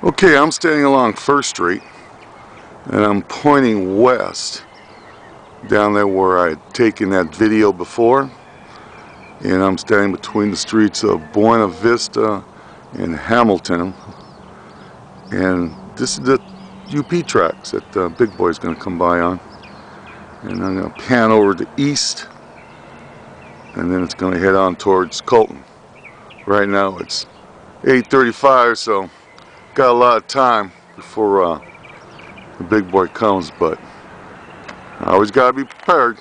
Okay, I'm standing along First Street and I'm pointing west down there where I had taken that video before. And I'm standing between the streets of Buena Vista and Hamilton. And this is the UP tracks that uh, Big Boy's going to come by on. And I'm going to pan over to east and then it's going to head on towards Colton. Right now it's 8.35 so got a lot of time before uh, the big boy comes, but I always got to be prepared.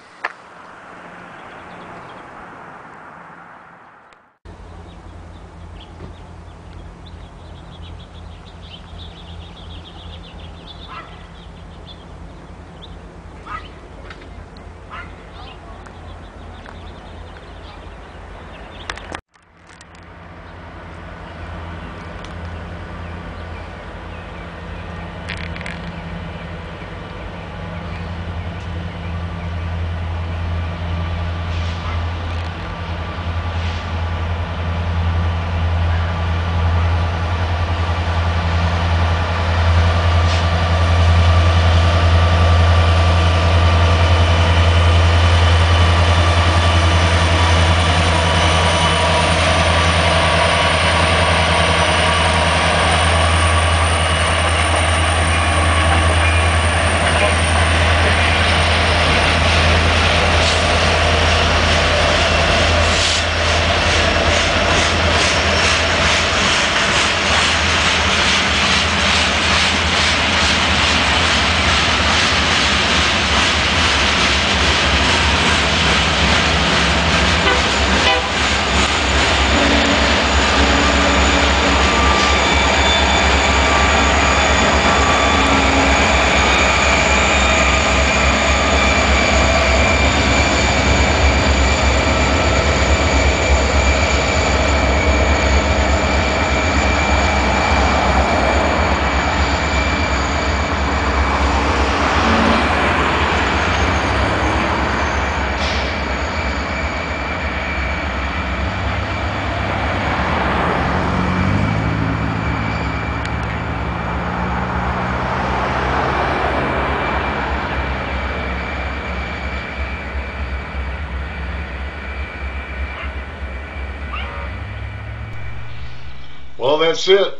Well, that's it.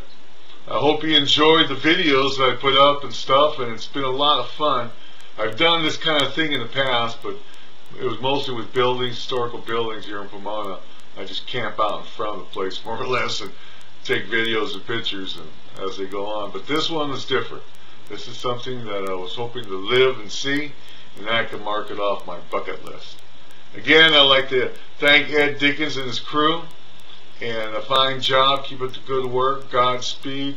I hope you enjoyed the videos that I put up and stuff, and it's been a lot of fun. I've done this kind of thing in the past, but it was mostly with buildings, historical buildings here in Pomona. I just camp out in front of the place more or less and take videos and pictures and, as they go on. But this one is different. This is something that I was hoping to live and see, and I can mark it off my bucket list. Again, I'd like to thank Ed Dickens and his crew and a fine job. Keep up the good work. Godspeed,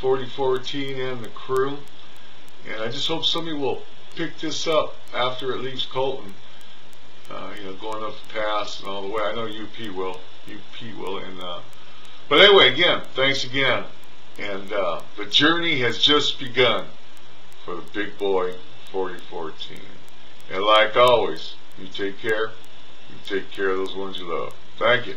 4014 and the crew. And I just hope somebody will pick this up after it leaves Colton. Uh, you know, going up the pass and all the way. I know UP will. UP will. And uh, but anyway, again, thanks again. And uh, the journey has just begun for the big boy 4014. And like always, you take care. You take care of those ones you love. Thank you.